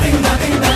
nothing, nothing.